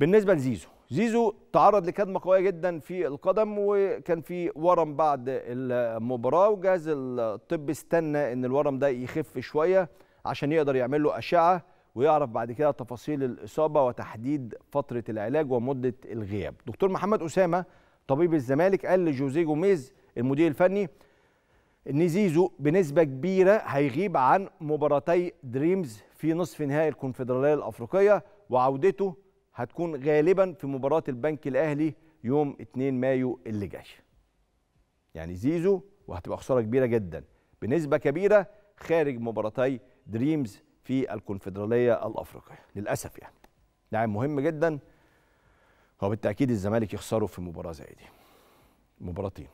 بالنسبة لزيزو. زيزو تعرض لكدمة قوية جدا في القدم وكان في ورم بعد المباراة وجهاز الطب استنى إن الورم ده يخف شوية عشان يقدر يعمل له أشعة ويعرف بعد كده تفاصيل الإصابة وتحديد فترة العلاج ومدة الغياب. دكتور محمد أسامة طبيب الزمالك قال لجوزيه جوميز المدير الفني إن زيزو بنسبة كبيرة هيغيب عن مباراتي دريمز في نصف نهائي الكونفدرالية الأفريقية وعودته هتكون غالبا في مباراة البنك الأهلي يوم 2 مايو اللي جاي. يعني زيزو وهتبقى خسارة كبيرة جدا. بنسبة كبيرة خارج مباراتي دريمز في الكونفدرالية الأفريقية. للأسف يعني. لاعب مهم جدا. هو بالتاكيد الزمالك يخسره في مباراة زي دي. مباراتين.